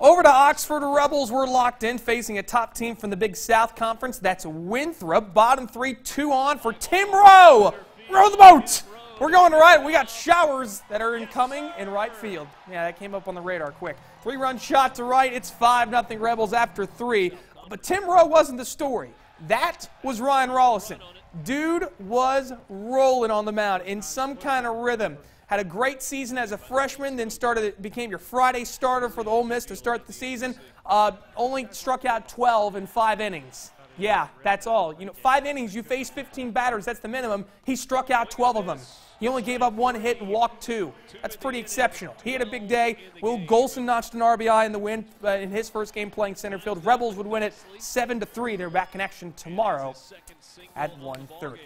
Over to Oxford, Rebels were locked in, facing a top team from the Big South Conference. That's Winthrop. Bottom three, two on for Tim Rowe. Row the boat. We're going to right. We got showers that are incoming in right field. Yeah, that came up on the radar quick. Three-run shot to right. It's 5 nothing Rebels after three. But Tim Rowe wasn't the story. That was Ryan Rolison. Dude was rolling on the mound in some kind of rhythm. Had a great season as a freshman, then started became your Friday starter for the Ole Miss to start the season. Uh, only struck out 12 in five innings. Yeah, that's all. You know, five innings, you face 15 batters. That's the minimum. He struck out 12 of them. He only gave up one hit and walked two. That's pretty exceptional. He had a big day. Will Golsan notched an RBI in the win uh, in his first game playing center field. Rebels would win it seven to three. They're back in action tomorrow at 1:30.